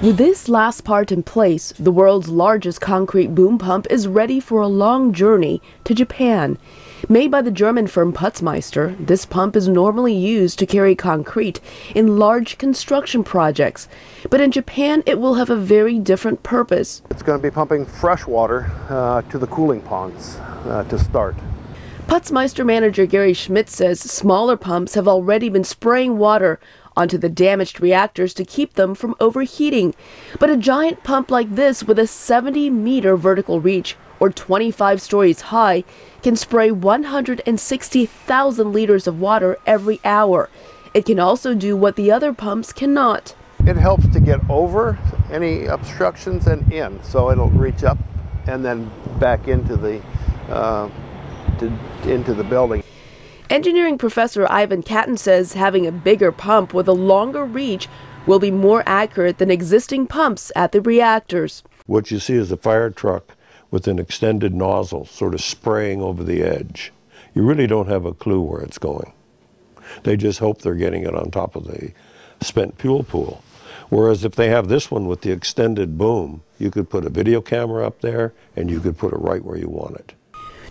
With this last part in place, the world's largest concrete boom pump is ready for a long journey to Japan. Made by the German firm Putzmeister, this pump is normally used to carry concrete in large construction projects. But in Japan, it will have a very different purpose. It's going to be pumping fresh water uh, to the cooling ponds uh, to start. Putzmeister manager Gary Schmidt says smaller pumps have already been spraying water onto the damaged reactors to keep them from overheating. But a giant pump like this with a 70 meter vertical reach or 25 stories high can spray 160,000 liters of water every hour. It can also do what the other pumps cannot. It helps to get over any obstructions and in, so it'll reach up and then back into the uh, to, into the building. Engineering professor Ivan Catton says having a bigger pump with a longer reach will be more accurate than existing pumps at the reactors. What you see is a fire truck with an extended nozzle sort of spraying over the edge. You really don't have a clue where it's going. They just hope they're getting it on top of the spent fuel pool. Whereas if they have this one with the extended boom, you could put a video camera up there and you could put it right where you want it.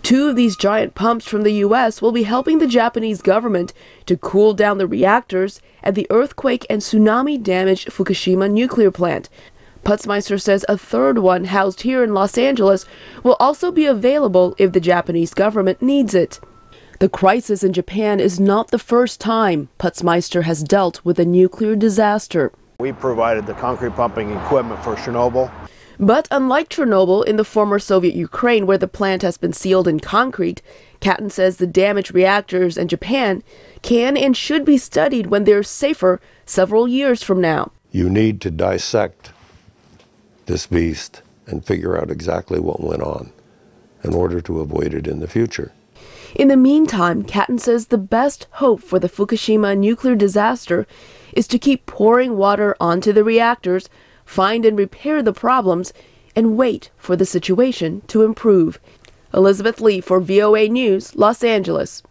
Two of these giant pumps from the U.S. will be helping the Japanese government to cool down the reactors at the earthquake and tsunami damaged Fukushima nuclear plant. Putzmeister says a third one housed here in Los Angeles will also be available if the Japanese government needs it. The crisis in Japan is not the first time Putzmeister has dealt with a nuclear disaster. We provided the concrete pumping equipment for Chernobyl. But unlike Chernobyl in the former Soviet Ukraine, where the plant has been sealed in concrete, Catton says the damaged reactors in Japan can and should be studied when they're safer several years from now. You need to dissect this beast and figure out exactly what went on in order to avoid it in the future. In the meantime, Catton says the best hope for the Fukushima nuclear disaster is to keep pouring water onto the reactors find and repair the problems, and wait for the situation to improve. Elizabeth Lee for VOA News, Los Angeles.